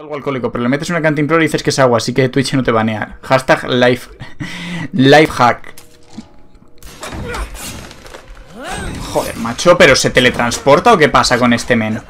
algo alcohólico, pero le metes una cantimplora y dices que es agua, así que Twitch no te banea. Hashtag life, life hack. Joder, macho, ¿pero se teletransporta o qué pasa con este men?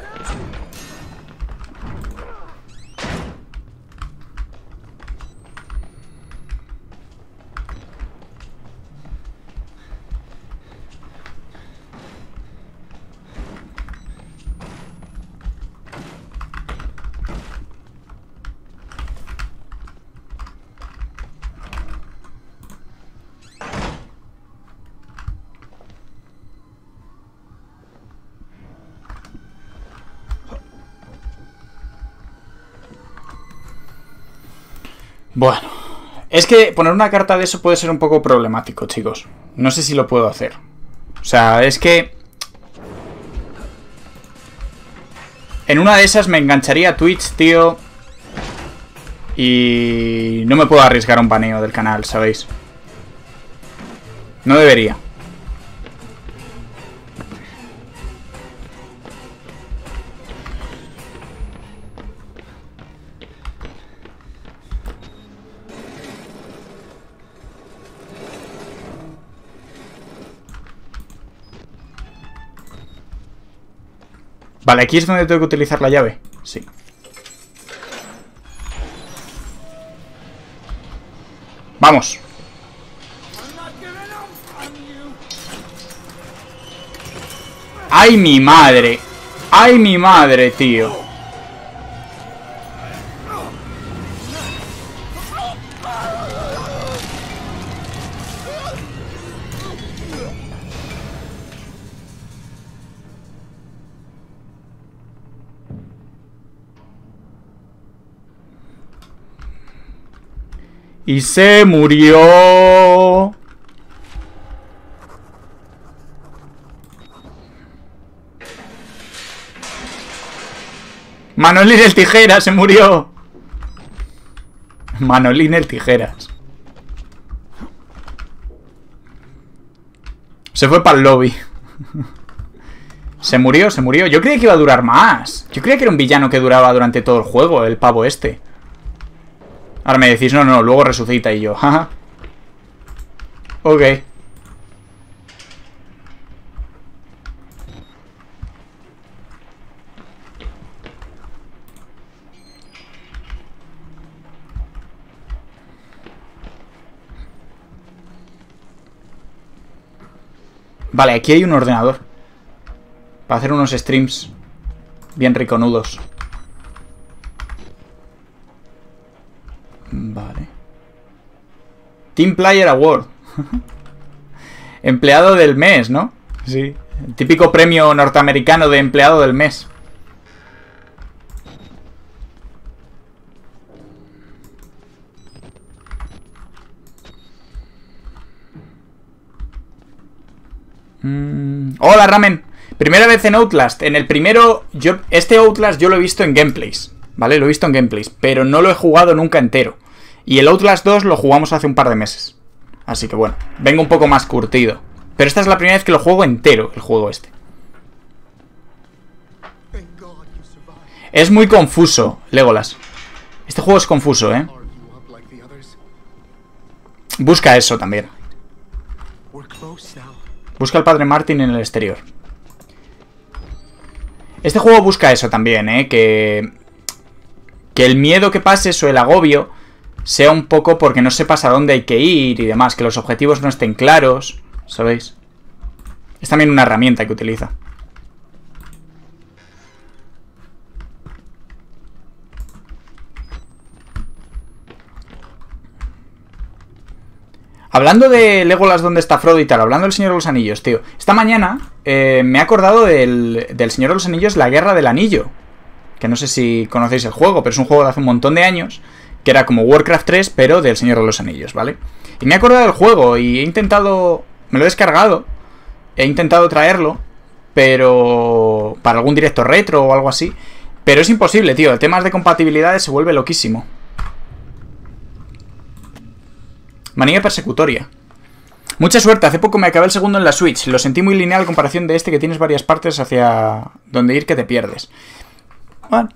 Bueno, es que poner una carta de eso puede ser un poco problemático, chicos. No sé si lo puedo hacer. O sea, es que... En una de esas me engancharía Twitch, tío. Y no me puedo arriesgar un baneo del canal, ¿sabéis? No debería. Vale, aquí es donde tengo que utilizar la llave. Sí. Vamos. ¡Ay, mi madre! ¡Ay, mi madre, tío! Y se murió. Manolín el Tijeras se murió. Manolín el Tijeras. Se fue para el lobby. Se murió, se murió. Yo creía que iba a durar más. Yo creía que era un villano que duraba durante todo el juego, el pavo este. Ahora me decís, no, no, luego resucita y yo, jaja. ok. Vale, aquí hay un ordenador. Para hacer unos streams bien riconudos. Vale. Team Player Award. empleado del mes, ¿no? Sí. El típico premio norteamericano de empleado del mes. Mm. Hola, Ramen. Primera vez en Outlast. En el primero, yo, este Outlast yo lo he visto en gameplays. ¿Vale? Lo he visto en gameplays. Pero no lo he jugado nunca entero. Y el Outlast 2 lo jugamos hace un par de meses. Así que bueno, vengo un poco más curtido. Pero esta es la primera vez que lo juego entero, el juego este. Es muy confuso, Legolas. Este juego es confuso, ¿eh? Busca eso también. Busca al padre Martin en el exterior. Este juego busca eso también, ¿eh? Que... Que el miedo que pases o el agobio sea un poco porque no sepas a dónde hay que ir y demás, que los objetivos no estén claros, ¿sabéis? Es también una herramienta que utiliza. Hablando de Legolas, ¿dónde está Frodo y tal? Hablando del Señor de los Anillos, tío. Esta mañana eh, me he acordado del, del Señor de los Anillos, La Guerra del Anillo. Que no sé si conocéis el juego, pero es un juego de hace un montón de años que era como Warcraft 3, pero del Señor de los Anillos, ¿vale? Y me he acordado del juego y he intentado... Me lo he descargado, he intentado traerlo, pero... para algún directo retro o algo así. Pero es imposible, tío. El tema de compatibilidades se vuelve loquísimo. Manía persecutoria. Mucha suerte, hace poco me acabé el segundo en la Switch. Lo sentí muy lineal en comparación de este que tienes varias partes hacia donde ir que te pierdes. Bueno,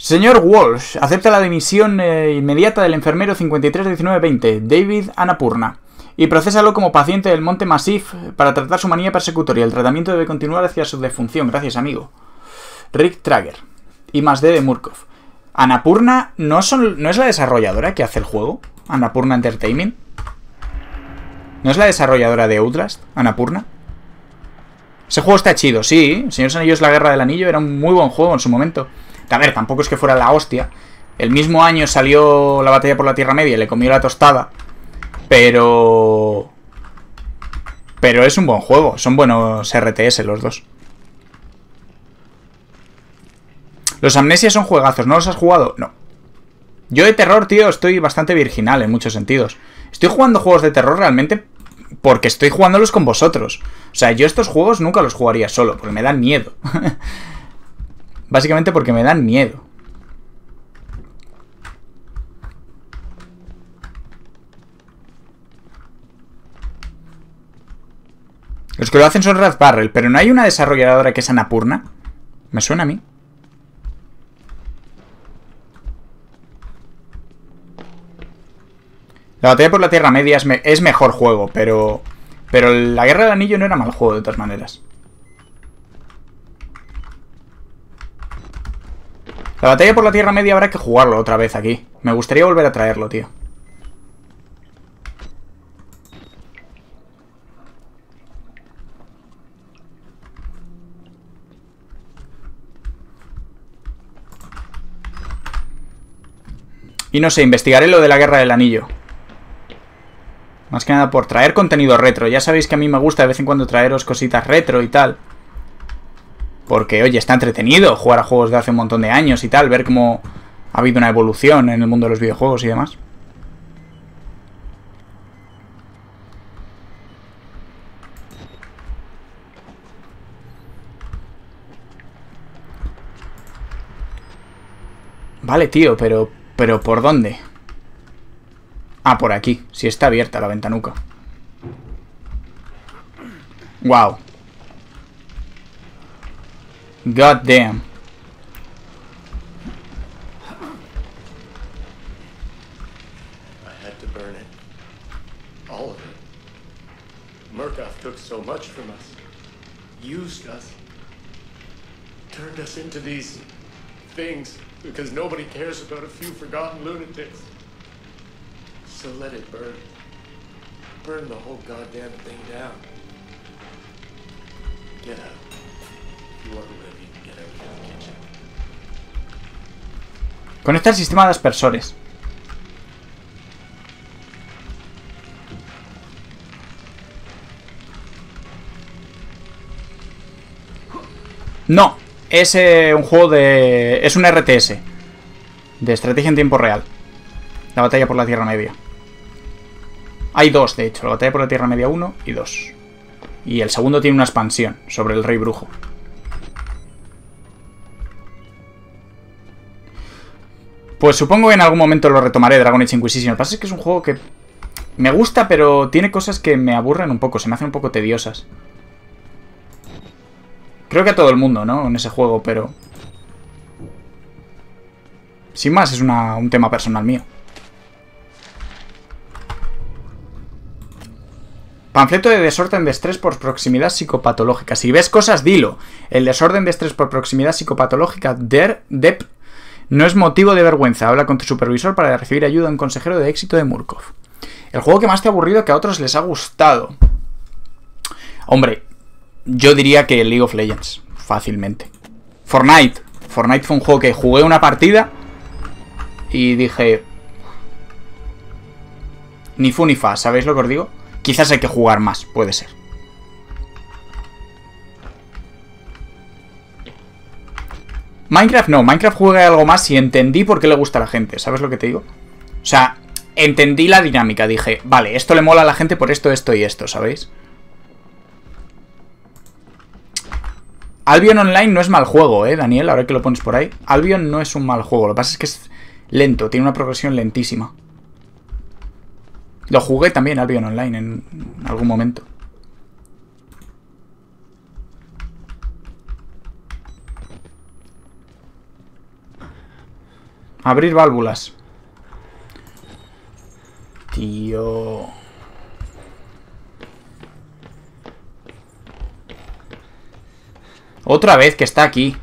Señor Walsh, acepta la dimisión eh, inmediata del enfermero 531920, David Anapurna, y procésalo como paciente del Monte Massif para tratar su manía persecutoria. El tratamiento debe continuar hacia su defunción. Gracias, amigo. Rick Trager. Y más D de Murkov. Anapurna no, no es la desarrolladora que hace el juego. Anapurna Entertainment. ¿No es la desarrolladora de Outlast? Anapurna. Ese juego está chido, sí. Señor Anillos La Guerra del Anillo era un muy buen juego en su momento. A ver, tampoco es que fuera la hostia. El mismo año salió la batalla por la Tierra Media y le comió la tostada. Pero... Pero es un buen juego. Son buenos RTS los dos. Los Amnesias son juegazos. ¿No los has jugado? No. Yo de terror, tío, estoy bastante virginal en muchos sentidos. Estoy jugando juegos de terror realmente porque estoy jugándolos con vosotros. O sea, yo estos juegos nunca los jugaría solo, porque me dan miedo. Básicamente porque me dan miedo. Los que lo hacen son Red Barrel, pero ¿no hay una desarrolladora que es Anapurna? Me suena a mí. La batalla por la Tierra Media es, es, mejor juego, pero... Pero la Guerra del Anillo no era mal juego, de todas maneras. La batalla por la Tierra Media habrá que jugarlo otra vez aquí. Me gustaría volver a traerlo, tío. Y no sé, investigaré lo de la Guerra del Anillo. Más que nada por traer contenido retro. Ya sabéis que a mí me gusta de vez en cuando traeros cositas retro y tal. Porque, oye, está entretenido jugar a juegos de hace un montón de años y tal, ver cómo ha habido una evolución en el mundo de los videojuegos y demás. Vale, tío, pero... ¿Pero por dónde? Ah, por aquí. Si está abierta la ventanuca. Wow. God damn. I had to burn it. All of it. Murkoff took so much from us. Used us. Turned us into these things because nobody cares about a few forgotten lunatics. So let it burn. Burn the whole goddamn thing down. Get out. You want to live, Conecta el sistema de aspersores. No, es eh, un juego de... es un RTS. De estrategia en tiempo real. La batalla por la Tierra Media. Hay dos, de hecho. La batalla por la Tierra Media 1 y 2. Y el segundo tiene una expansión sobre el Rey Brujo. Pues supongo que en algún momento lo retomaré, Dragon Age Inquisition. Lo que pasa es que es un juego que me gusta, pero tiene cosas que me aburren un poco, se me hacen un poco tediosas. Creo que a todo el mundo, ¿no? En ese juego, pero... Sin más, es un tema personal mío. Panfleto de desorden de estrés por proximidad psicopatológica. Si ves cosas, dilo. El desorden de estrés por proximidad psicopatológica, DER, DEP, no es motivo de vergüenza. Habla con tu supervisor para recibir ayuda en consejero de éxito de Murkov. El juego que más te ha aburrido que a otros les ha gustado. Hombre, yo diría que League of Legends. Fácilmente. Fortnite. Fortnite fue un juego que jugué una partida y dije... Ni fu ni fa, ¿sabéis lo que os digo? Quizás hay que jugar más, puede ser. Minecraft no, Minecraft juega algo más y entendí por qué le gusta a la gente, ¿sabes lo que te digo? O sea, entendí la dinámica, dije, vale, esto le mola a la gente por esto, esto y esto, ¿sabéis? Albion Online no es mal juego, ¿eh, Daniel? Ahora que lo pones por ahí. Albion no es un mal juego, lo que pasa es que es lento, tiene una progresión lentísima. Lo jugué también Albion Online en algún momento. Abrir válvulas. Tío... Otra vez que está aquí.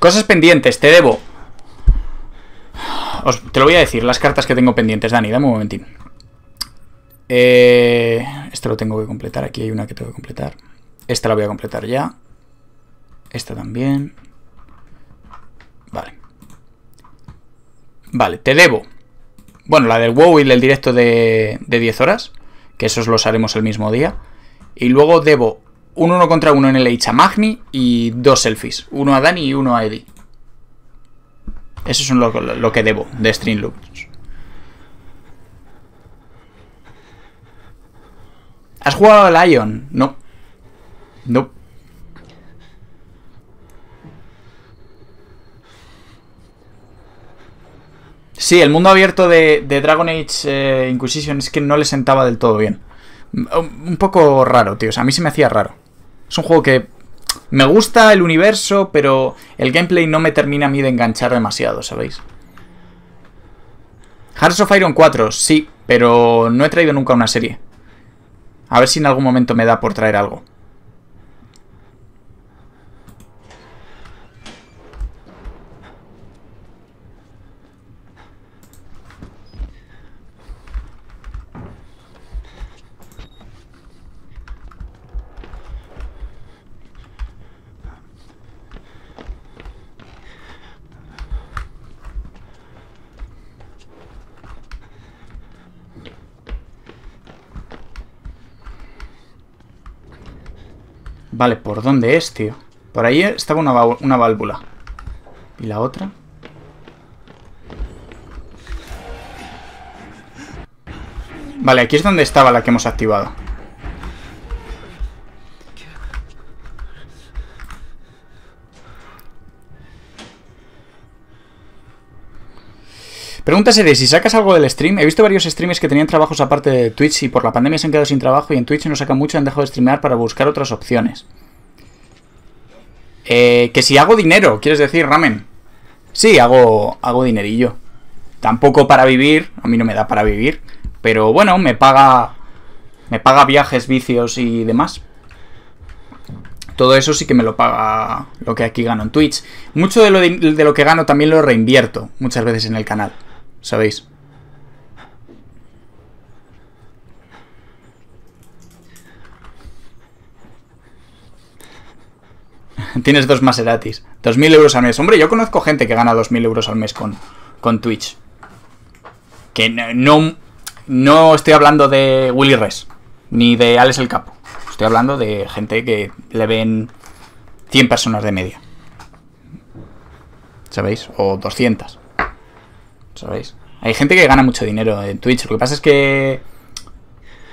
Cosas pendientes, te debo. Te lo voy a decir, las cartas que tengo pendientes, Dani, dame un momentín. Eh, este lo tengo que completar, aquí hay una que tengo que completar. Esta la voy a completar ya. Esta también. Vale. Vale, te debo. Bueno, la del WoW y el directo de, de 10 horas, que esos los haremos el mismo día. Y luego debo un uno contra uno en el H a Magni y dos selfies. Uno a Dani y uno a Eddie. Eso es lo, lo que debo de Streamloops. ¿Has jugado al Lion? No. No. Sí, el mundo abierto de, Dragon Age eh, Inquisition es que no le sentaba del todo bien. Un poco raro, tío. O sea, a mí se me hacía raro. Es un juego que me gusta el universo, pero el gameplay no me termina a mí de enganchar demasiado, ¿sabéis? Hearts of Iron 4, sí, pero no he traído nunca una serie. A ver si en algún momento me da por traer algo. Vale, ¿por dónde es, tío? Por ahí estaba una, una válvula. ¿Y la otra? Vale, aquí es donde estaba la que hemos activado. Pregunta serie, si sacas algo del stream, he visto varios streamers que tenían trabajos aparte de Twitch y por la pandemia se han quedado sin trabajo y en Twitch no sacan mucho y han dejado de streamear para buscar otras opciones. Eh, que si hago dinero, ¿quieres decir, Ramen? Sí, hago, hago dinerillo. Tampoco para vivir, a mí no me da para vivir, pero bueno, me paga me paga viajes, vicios y demás. Todo eso sí que me lo paga lo que aquí gano en Twitch. Mucho de lo, de lo que gano también lo reinvierto muchas veces en el canal. ¿Sabéis? Tienes dos Maseratis. 2.000 euros al mes. Hombre, yo conozco gente que gana 2.000 euros al mes con, con Twitch. Que no, no estoy hablando de Willy Res, ni de Alex el Capo. Estoy hablando de gente que le ven 100 personas de media. ¿Sabéis? O 200. ¿Sabéis? Hay gente que gana mucho dinero en Twitch. Lo que pasa es que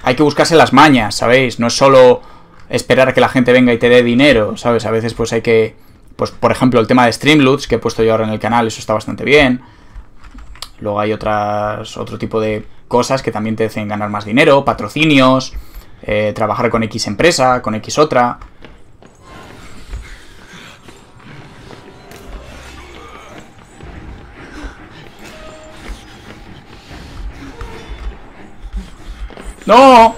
hay que buscarse las mañas, ¿sabéis? No es solo esperar a que la gente venga y te dé dinero, ¿sabes? A veces pues hay que... Pues por ejemplo el tema de Streamloots que he puesto yo ahora en el canal, eso está bastante bien. Luego hay otras, otro tipo de cosas que también te hacen ganar más dinero, patrocinios, eh, trabajar con X empresa, con X otra. ¡No!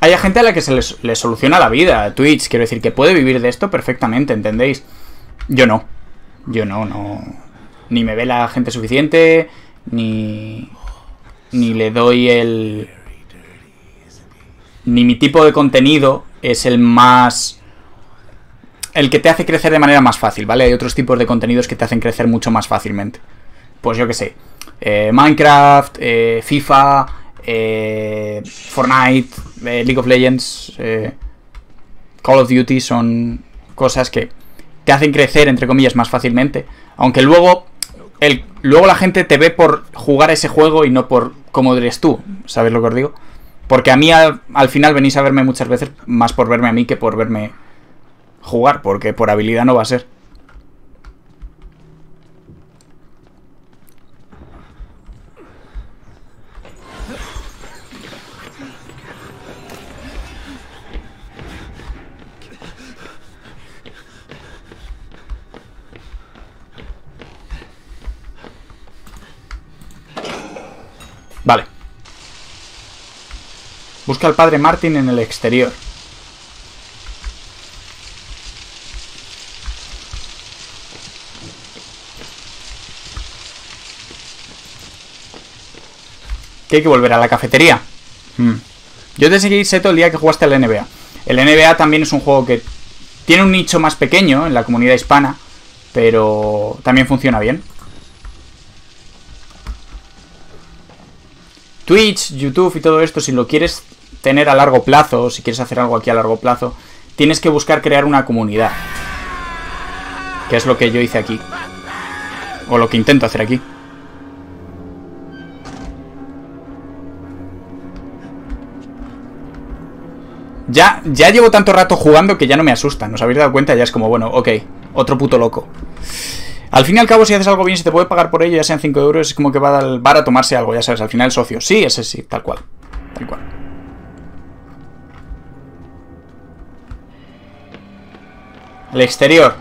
Hay gente a la que se le soluciona la vida. Twitch, quiero decir, que puede vivir de esto perfectamente, ¿entendéis? Yo no. Yo no, no. Ni me ve la gente suficiente, ni ni le doy el... Ni mi tipo de contenido es el más... El que te hace crecer de manera más fácil, ¿vale? Hay otros tipos de contenidos que te hacen crecer mucho más fácilmente. Pues yo qué sé. Eh, Minecraft, eh, FIFA, eh, Fortnite, League of Legends, Call of Duty son cosas que te hacen crecer, entre comillas, más fácilmente. Aunque luego el, luego la gente te ve por jugar ese juego y no por como eres tú, ¿sabes lo que os digo? Porque a mí al, al final venís a verme muchas veces más por verme a mí que por verme jugar, porque por habilidad no va a ser. Vale. Busca al padre Martin en el exterior. Que hay que volver a la cafetería. Hmm. Yo te seguí sé todo el día que jugaste al NBA. El NBA también es un juego que tiene un nicho más pequeño en la comunidad hispana, pero también funciona bien. Twitch, YouTube y todo esto, si lo quieres tener a largo plazo, si quieres hacer algo aquí a largo plazo, tienes que buscar crear una comunidad. Que es lo que yo hice aquí. O lo que intento hacer aquí. Ya, ya llevo tanto rato jugando que ya no me asustan. ¿Os habéis dado cuenta? Ya es como, bueno, ok, otro puto loco. Al fin y al cabo, si haces algo bien, si te puede pagar por ello, ya sean 5 euros, es como que va al bar a tomarse algo, ya sabes, al final socio. Sí, ese sí, tal cual. Tal cual. El exterior.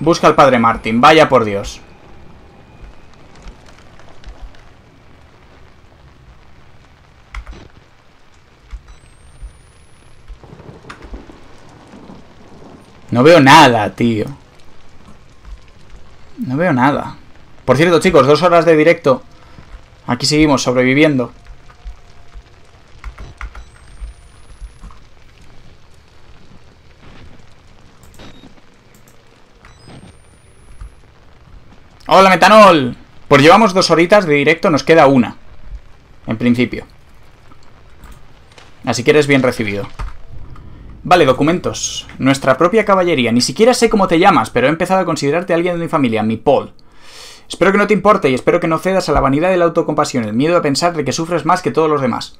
Busca al padre Martín, vaya por Dios. No veo nada, tío. No veo nada. Por cierto, chicos, dos horas de directo. Aquí seguimos sobreviviendo. Hola, metanol. Pues llevamos dos horitas de directo, nos queda una. En principio. Así que eres bien recibido. Vale, documentos. Nuestra propia caballería. Ni siquiera sé cómo te llamas, pero he empezado a considerarte alguien de mi familia, mi Paul. Espero que no te importe y espero que no cedas a la vanidad de la autocompasión, el miedo a pensar de que sufres más que todos los demás.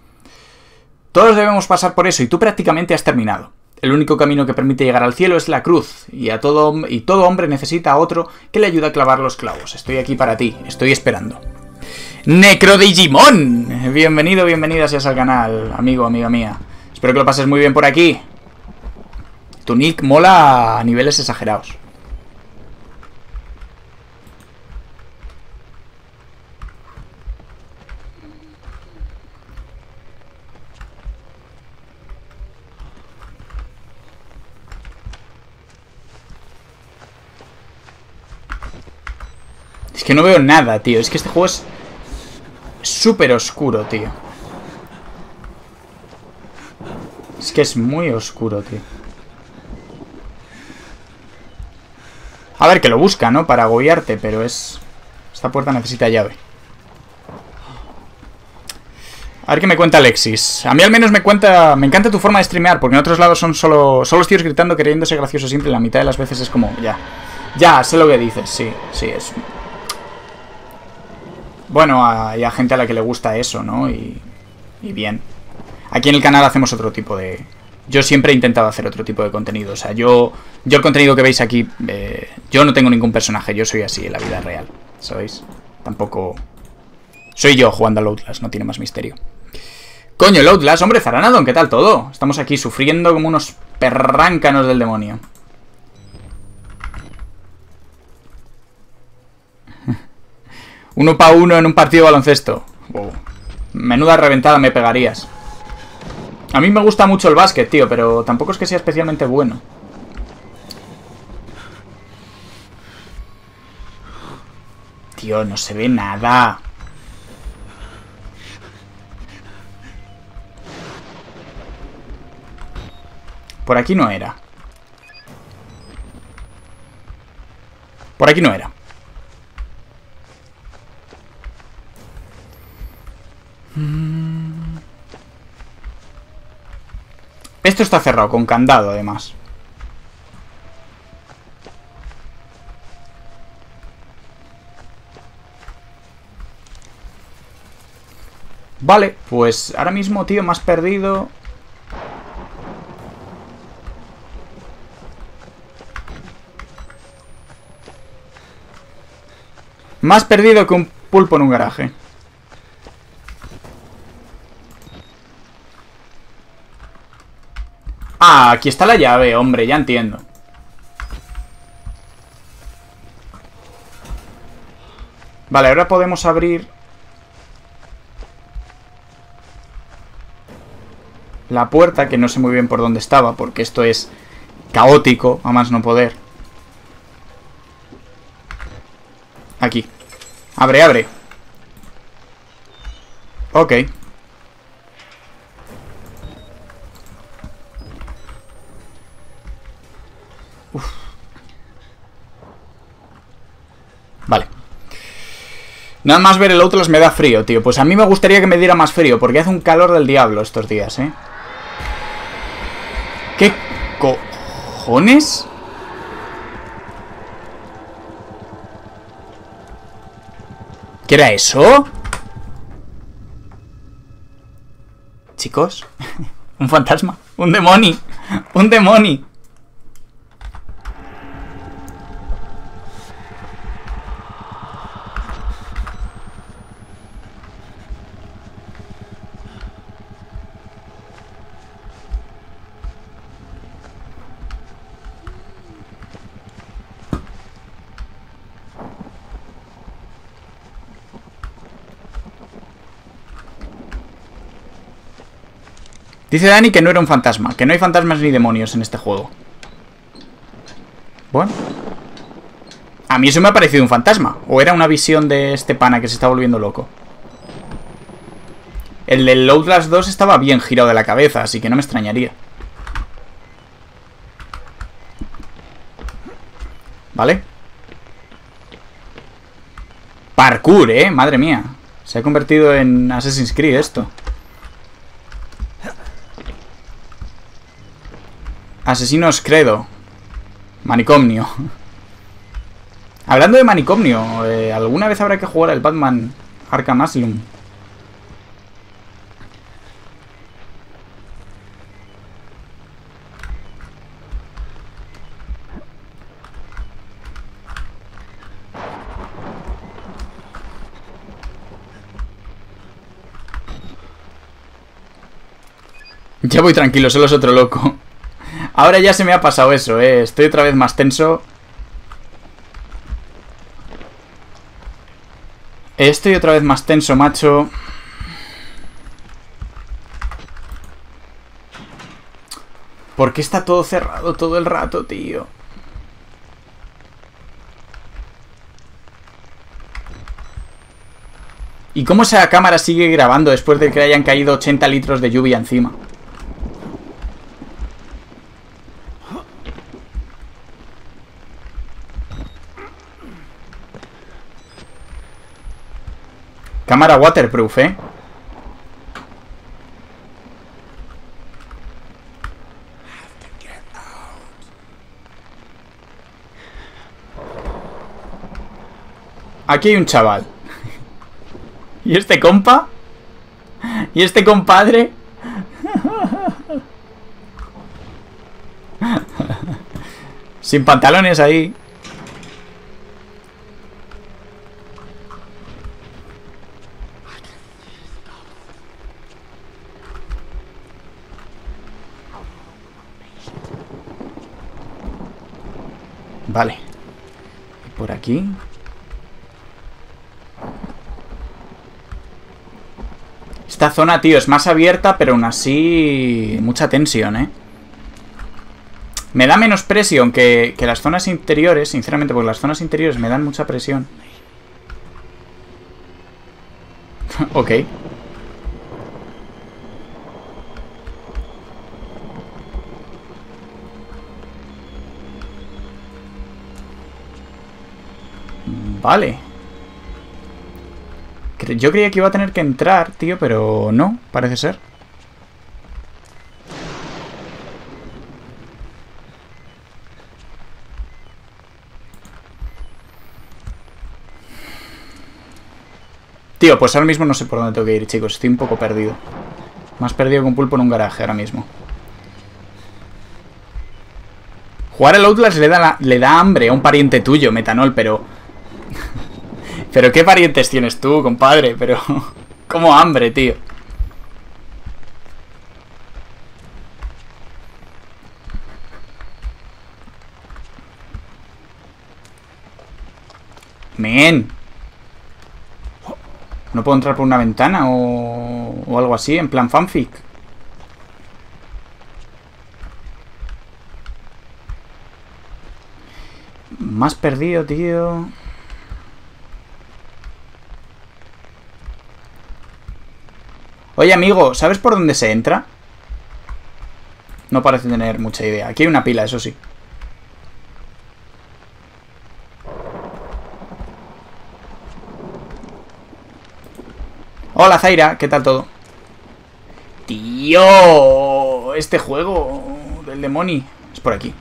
Todos debemos pasar por eso y tú prácticamente has terminado. El único camino que permite llegar al cielo es la cruz, y, a todo, y todo hombre necesita a otro que le ayude a clavar los clavos. Estoy aquí para ti, estoy esperando. ¡Necrodigimon! Bienvenido, bienvenida seas al canal, amigo, amiga mía. Espero que lo pases muy bien por aquí. Tu nick mola a niveles exagerados. Es que no veo nada, tío. Es que este juego es súper oscuro, tío. Es que es muy oscuro, tío. A ver, que lo busca, ¿no? Para agobiarte, pero es... Esta puerta necesita llave. A ver qué me cuenta Alexis. A mí al menos me cuenta... Me encanta tu forma de streamear, porque en otros lados son solo... Solo los tíos gritando, queriéndose gracioso siempre. La mitad de las veces es como... Ya. Ya, sé lo que dices. Sí, sí, es... Bueno, hay a gente a la que le gusta eso, ¿no? Y, y bien. Aquí en el canal hacemos otro tipo de... Yo siempre he intentado hacer otro tipo de contenido. O sea, yo, yo el contenido que veis aquí, eh, yo no tengo ningún personaje. Yo soy así en la vida real, ¿sabéis? Tampoco... Soy yo jugando al Outlast, no tiene más misterio. Coño, el Outlast, hombre, Zaranadon, ¿qué tal todo? Estamos aquí sufriendo como unos perráncanos del demonio. Uno pa' uno en un partido de baloncesto. Menuda reventada me pegarías. A mí me gusta mucho el básquet, tío, pero tampoco es que sea especialmente bueno. Tío, no se ve nada. Por aquí no era. Por aquí no era. Esto está cerrado, con candado además. Vale, pues ahora mismo, tío, más perdido. Más perdido que un pulpo en un garaje. Ah, aquí está la llave, hombre, ya entiendo. Vale, ahora podemos abrir... La puerta, que no sé muy bien por dónde estaba, porque esto es caótico, a más no poder. Aquí. Abre, abre. Ok. Nada más ver el Outlast me da frío, tío. Pues a mí me gustaría que me diera más frío, porque hace un calor del diablo estos días, ¿eh? ¿Qué cojones? ¿Qué era eso? Chicos, un fantasma, un demonio, un demonio. Dice Dani que no era un fantasma, que no hay fantasmas ni demonios en este juego. Bueno. A mí eso me ha parecido un fantasma. O era una visión de este pana que se está volviendo loco. El del Outlast 2 estaba bien girado de la cabeza, así que no me extrañaría. ¿Vale? Parkour, ¿eh? Madre mía. Se ha convertido en Assassin's Creed esto. Asesinos Credo. Manicomnio. Hablando de manicomnio, eh, ¿alguna vez habrá que jugar al Batman Arkham Asylum? Ya voy tranquilo, solo es otro loco. Ahora ya se me ha pasado eso, eh. Estoy otra vez más tenso. Estoy otra vez más tenso, macho. ¿Por qué está todo cerrado todo el rato, tío? ¿Y cómo esa cámara sigue grabando después de que hayan caído 80 litros de lluvia encima? Cámara waterproof, ¿eh? Aquí hay un chaval. ¿Y este compa? ¿Y este compadre? Sin pantalones ahí. Vale. Y por Esta zona, tío, es más abierta, pero aún así... Mucha tensión, ¿eh? Me da menos presión que, que las zonas interiores, sinceramente, porque las zonas interiores me dan mucha presión. ok. Vale. Yo creía que iba a tener que entrar, tío, pero no, parece ser. Tío, pues ahora mismo no sé por dónde tengo que ir, chicos. Estoy un poco perdido. Más perdido que un pulpo en un garaje ahora mismo. Jugar al Outlast le da, le da hambre a un pariente tuyo, Metanol, pero... pero ¿qué parientes tienes tú, compadre? Pero... ¿Cómo hambre, tío? Men. ¿No puedo entrar por una ventana o, o algo así, en plan fanfic? Más perdido, tío. Oye, amigo, ¿sabes por dónde se entra? No parece tener mucha idea. Aquí hay una pila, eso sí. Hola, Zaira, ¿qué tal todo? Tío, este juego del demonio es por aquí.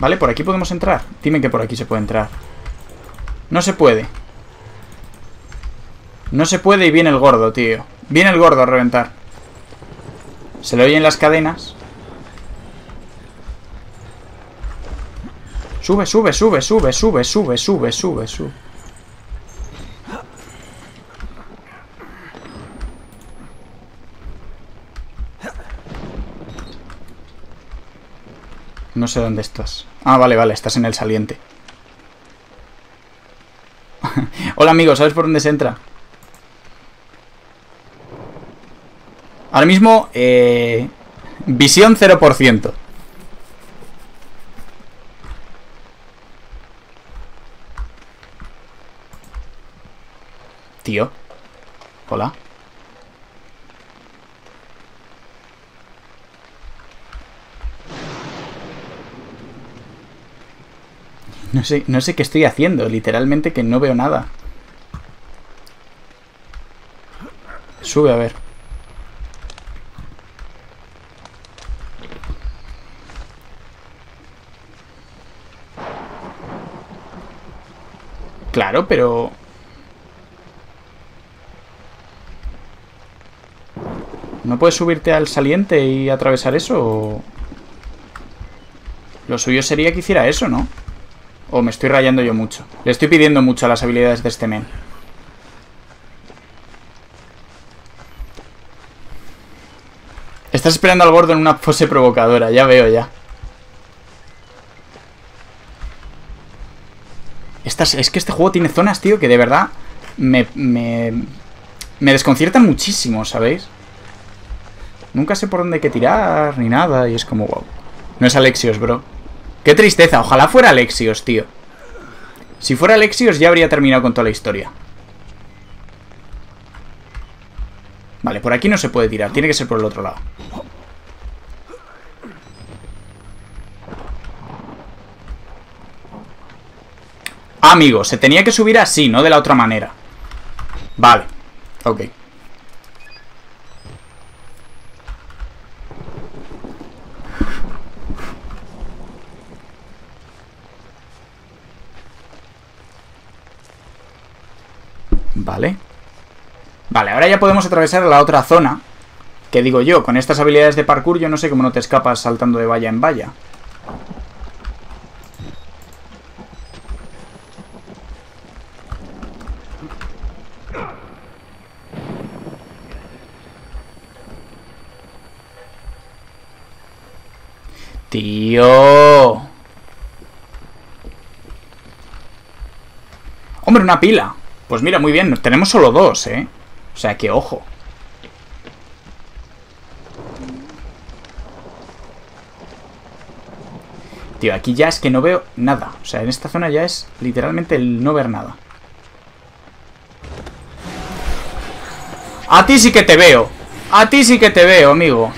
Vale, por aquí podemos entrar. Dime que por aquí se puede entrar. No se puede. No se puede y viene el gordo, tío. Viene el gordo a reventar. Se le oyen las cadenas. Sube, sube, sube, sube, sube, sube, sube, sube, sube. No sé dónde estás. Ah, vale, vale, estás en el saliente. Hola, amigo, ¿sabes por dónde se entra? Ahora mismo, eh, visión 0%. Tío. Hola. No sé, no sé qué estoy haciendo, literalmente que no veo nada. Sube a ver. Claro, pero... ¿No puedes subirte al saliente y atravesar eso? Lo suyo sería que hiciera eso, ¿no? O me estoy rayando yo mucho. Le estoy pidiendo mucho a las habilidades de este men. Estás esperando al gordo en una pose provocadora, ya veo ya. Estas, es que este juego tiene zonas, tío, que de verdad me, me, me desconciertan muchísimo, ¿sabéis? Nunca sé por dónde hay que tirar ni nada y es como, wow. No es Alexios, bro. Qué tristeza, ojalá fuera Alexios, tío. Si fuera Alexios ya habría terminado con toda la historia. Vale, por aquí no se puede tirar, tiene que ser por el otro lado. Ah, amigo, se tenía que subir así, no de la otra manera. Vale, ok. Vale. Vale, ahora ya podemos atravesar la otra zona. Que digo yo, con estas habilidades de parkour yo no sé cómo no te escapas saltando de valla en valla. Tío. Hombre, una pila. Pues mira, muy bien, tenemos solo dos, ¿eh? O sea, que ojo. Tío, aquí ya es que no veo nada. O sea, en esta zona ya es literalmente el no ver nada. A ti sí que te veo. A ti sí que te veo, amigo.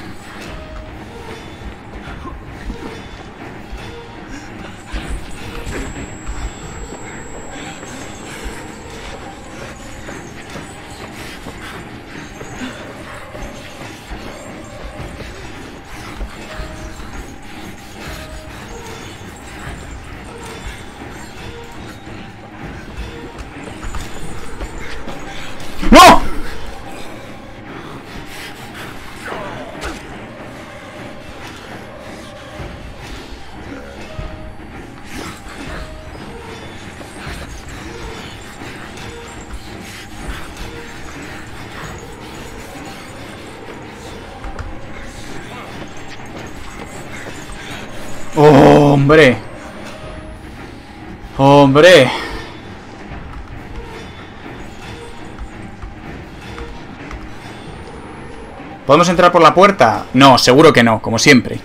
¿Podemos entrar por la puerta? No, seguro que no, como siempre.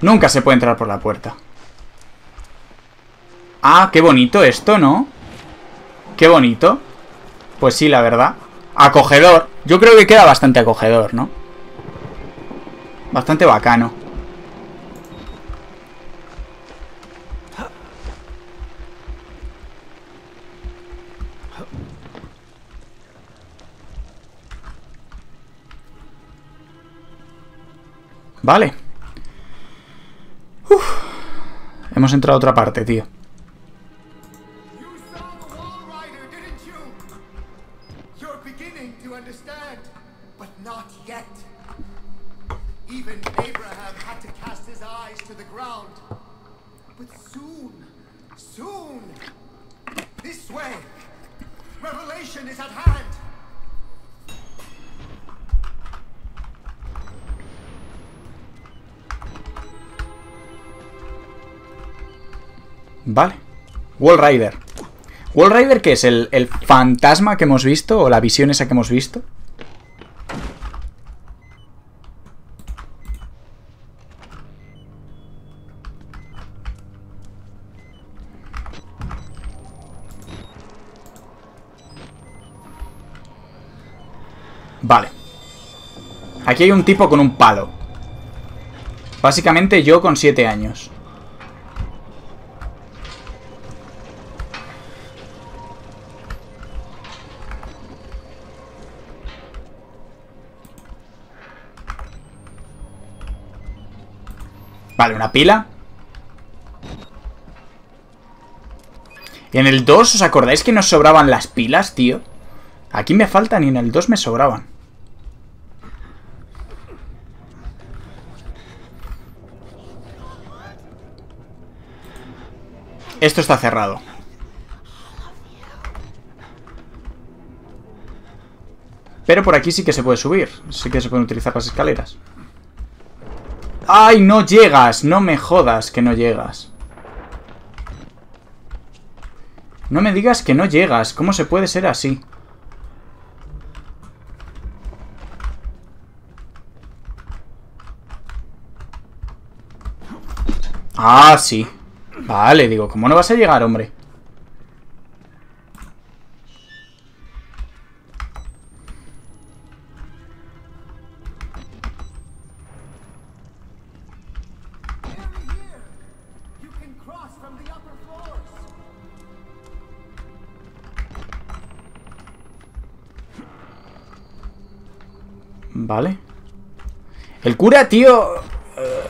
Nunca se puede entrar por la puerta. Ah, qué bonito esto, ¿no? Qué bonito. Pues sí, la verdad. Acogedor. Yo creo que queda bastante acogedor, ¿no? Bastante bacano. Vale. Hemos entrado a otra parte, tío. Vale. Wall Rider. ¿Wall Rider qué es? ¿El, ¿El fantasma que hemos visto? ¿O la visión esa que hemos visto? Vale. Aquí hay un tipo con un palo. Básicamente yo con 7 años. Una pila. En el 2, ¿os acordáis que nos sobraban las pilas, tío? Aquí me faltan y en el 2 me sobraban. Esto está cerrado. Pero por aquí sí que se puede subir. Sí que se pueden utilizar las escaleras. ¡Ay, no llegas! No me jodas que no llegas. No me digas que no llegas. ¿Cómo se puede ser así? Ah, sí. Vale, digo, ¿cómo no vas a llegar, hombre? Vale. El cura, tío... eh,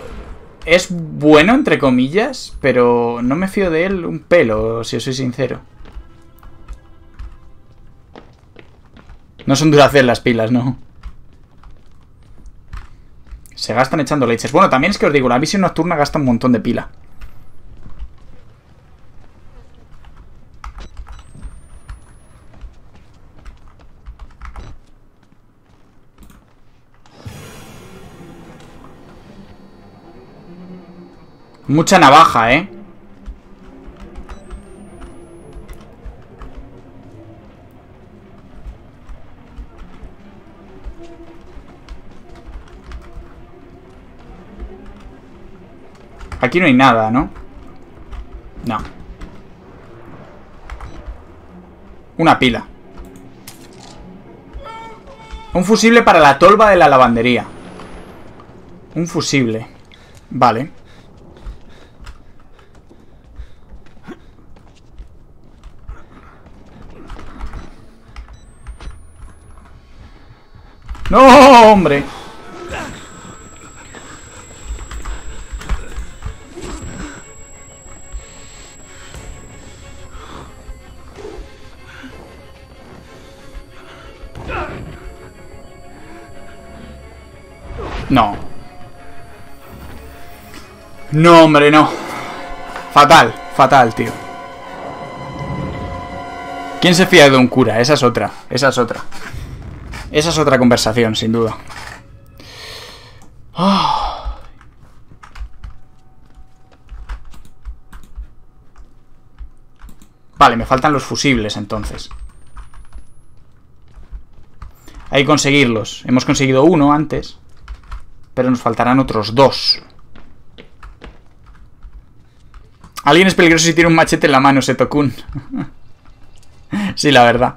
es bueno, entre comillas, pero no me fío de él un pelo, si os soy sincero. No son duracel las pilas, no. Se gastan echando leches. Bueno, también es que os digo, la visión nocturna gasta un montón de pila. Mucha navaja, ¿eh? Aquí no hay nada, ¿no? No. Una pila. Un fusible para la tolva de la lavandería. Un fusible. Vale. ¡No, hombre! No. No, hombre, no. Fatal, fatal, tío. ¿Quién se fía de un cura? Esa es otra, esa es otra. Esa es otra conversación, sin duda. Ah. Vale, me faltan los fusibles entonces. Hay que conseguirlos. Hemos conseguido uno antes. Pero nos faltarán otros dos. Alguien es peligroso si tiene un machete en la mano, Setokun. sí, la verdad.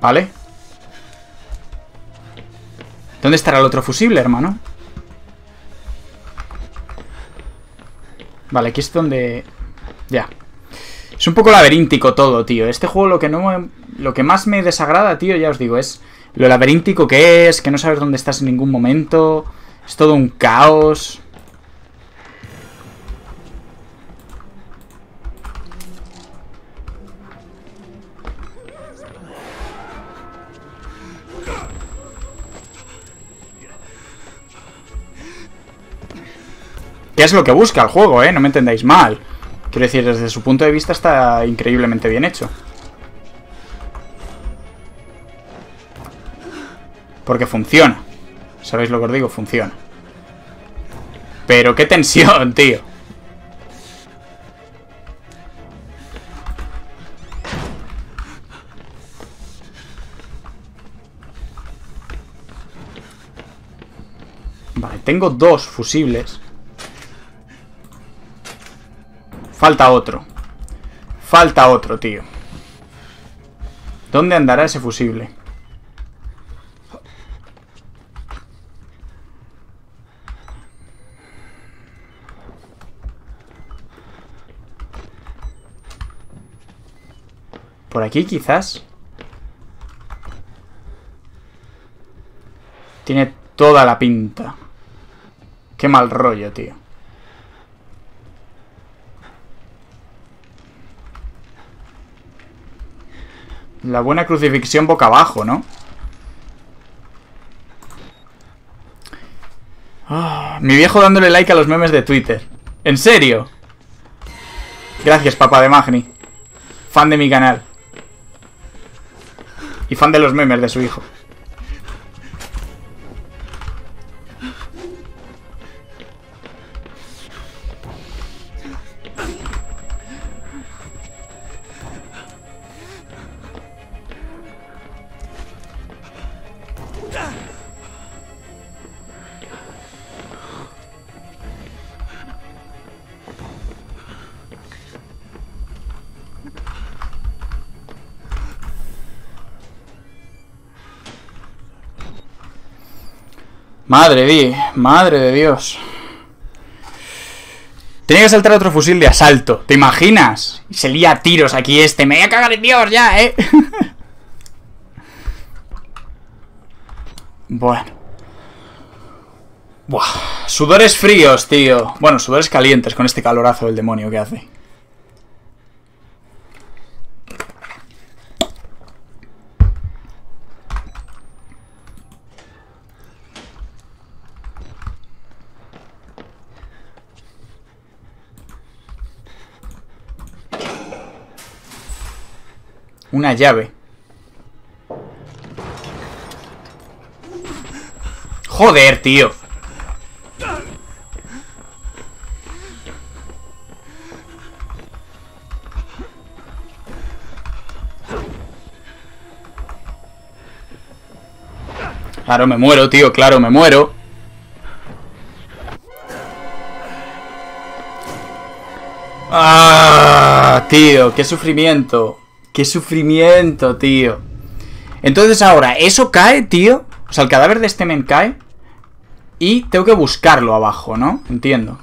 Vale. ¿Dónde estará el otro fusible, hermano? Vale, aquí es donde... Ya. Es un poco laberíntico todo, tío. Este juego lo que no... Lo que más me desagrada, tío, ya os digo, es lo laberíntico que es, que no sabes dónde estás en ningún momento. Es todo un caos. ¿Qué es lo que busca el juego, eh? No me entendáis mal. Quiero decir, desde su punto de vista está increíblemente bien hecho. Porque funciona. ¿Sabéis lo que os digo? Funciona. Pero qué tensión, tío. Vale, tengo dos fusibles. Falta otro. Falta otro, tío. ¿Dónde andará ese fusible? Por aquí quizás. Tiene toda la pinta. Qué mal rollo, tío. La buena crucifixión boca abajo, ¿no? Ah, mi viejo dándole like a los memes de Twitter. ¿En serio? Gracias, papá de Magni. Fan de mi canal. Y fan de los memes de su hijo. Madre di, madre de Dios. Tenía que saltar otro fusil de asalto, ¿te imaginas? Y se lía a tiros aquí este, me voy a cagar en Dios ya, ¿eh? bueno. Buah, sudores fríos, tío. Bueno, sudores calientes con este calorazo del demonio que hace. Una llave. Joder, tío. Claro, me muero, tío, claro, me muero. Ah, tío, qué sufrimiento. Qué sufrimiento, tío. Entonces ahora, eso cae, tío. O sea, el cadáver de este men cae. Y tengo que buscarlo abajo, ¿no? Entiendo.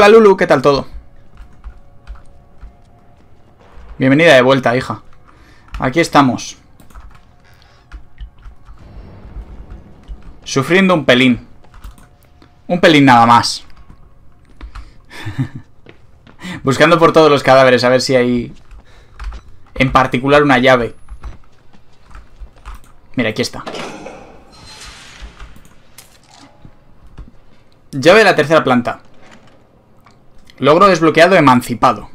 Hola Lulu, ¿qué tal todo? Bienvenida de vuelta, hija. Aquí estamos. Sufriendo un pelín. Un pelín nada más. Buscando por todos los cadáveres a ver si hay... En particular una llave. Mira, aquí está. Llave de la tercera planta. Logro desbloqueado emancipado.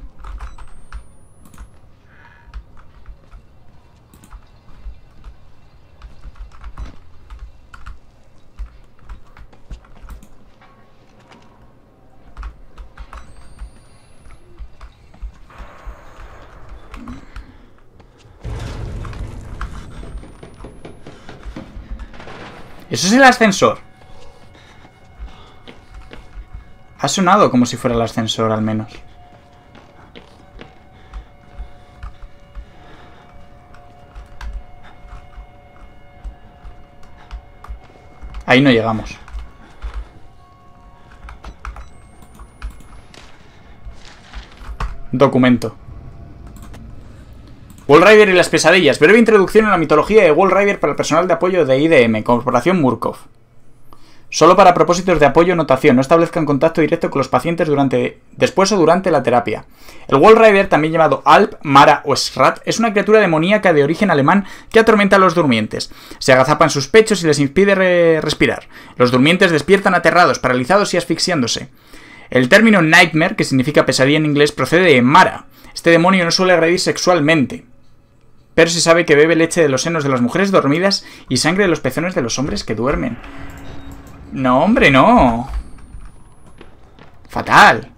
Eso es el ascensor. Ha sonado como si fuera el ascensor, al menos. Ahí no llegamos. Documento. Wall Rider y las pesadillas. Breve introducción en la mitología de Wall Rider para el personal de apoyo de IDM, Corporación Murkov. Solo para propósitos de apoyo o notación, no establezcan contacto directo con los pacientes durante, después o durante la terapia. El Wall también llamado Alp, Mara o Srat, es una criatura demoníaca de origen alemán que atormenta a los durmientes. Se agazapa en sus pechos y les impide respirar. Los durmientes despiertan aterrados, paralizados y asfixiándose. El término nightmare, que significa pesadilla en inglés, procede de Mara. Este demonio no suele agredir sexualmente pero se sabe que bebe leche de los senos de las mujeres dormidas y sangre de los pezones de los hombres que duermen. No, hombre, no. Fatal.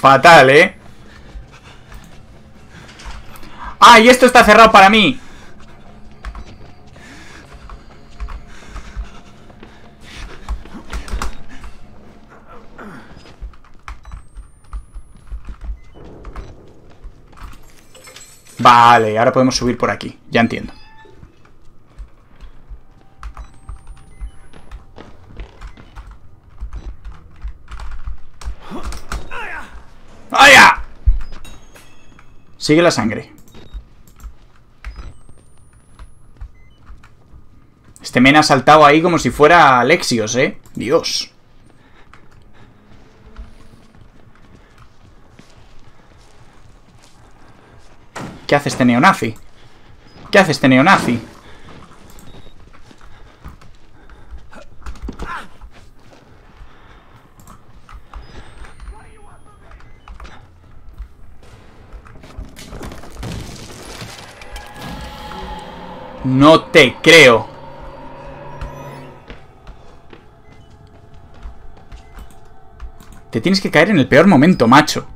Fatal, ¿eh? ¡Ah, y esto está cerrado para mí! Vale, ahora podemos subir por aquí. Ya entiendo. Sigue la sangre. Este men ha saltado ahí como si fuera Alexios, ¿eh? Dios. ¿Qué hace este neonazi? ¿Qué hace este neonazi? No te creo. Te tienes que caer en el peor momento, macho.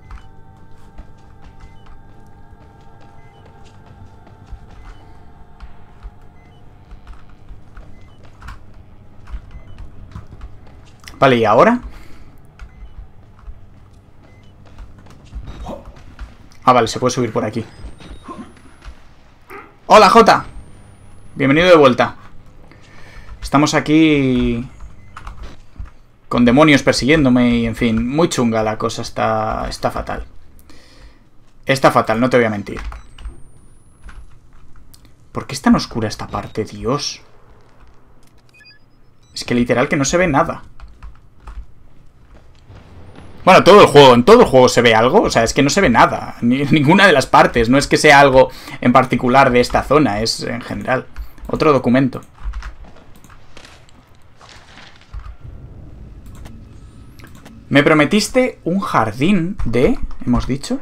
Vale, ¿y ahora? Ah, vale, se puede subir por aquí. ¡Hola, Jota! Bienvenido de vuelta. Estamos aquí con demonios persiguiéndome y en fin, muy chunga la cosa, está, está fatal. Está fatal, no te voy a mentir. ¿Por qué es tan oscura esta parte, Dios? Es que literal que no se ve nada. Bueno, todo el juego, en todo el juego se ve algo, o sea, es que no se ve nada, ni ninguna de las partes, no es que sea algo en particular de esta zona, es en general. Otro documento. Me prometiste un jardín de... ¿Hemos dicho?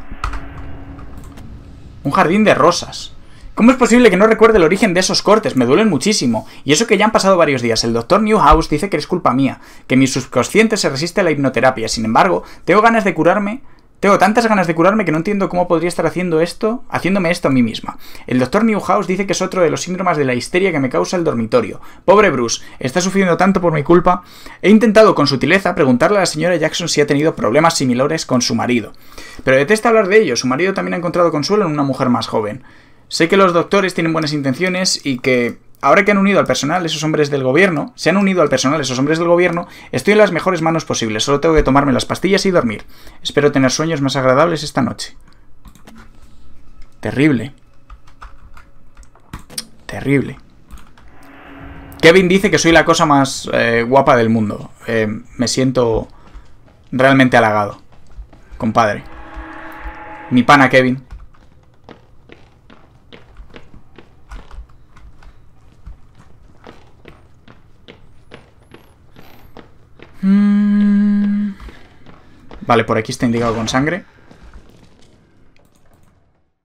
Un jardín de rosas. ¿Cómo es posible que no recuerde el origen de esos cortes? Me duelen muchísimo. Y eso que ya han pasado varios días. El doctor Newhouse dice que es culpa mía, que mi subconsciente se resiste a la hipnoterapia. Sin embargo, tengo ganas de curarme Tengo tantas ganas de curarme que no entiendo cómo podría estar haciendo esto, haciéndome esto a mí misma. El doctor Newhouse dice que es otro de los síndromes de la histeria que me causa el dormitorio. Pobre Bruce, está sufriendo tanto por mi culpa. He intentado con sutileza preguntarle a la señora Jackson si ha tenido problemas similares con su marido. Pero detesta hablar de ello, su marido también ha encontrado consuelo en una mujer más joven. Sé que los doctores tienen buenas intenciones y que ahora que han unido al personal esos hombres del gobierno, se han unido al personal esos hombres del gobierno, estoy en las mejores manos posibles. Solo tengo que tomarme las pastillas y dormir. Espero tener sueños más agradables esta noche. Terrible. Terrible. Kevin dice que soy la cosa más eh, guapa del mundo. Eh, me siento realmente halagado. Compadre. Mi pana Kevin. Mm. Vale, por aquí está indicado con sangre.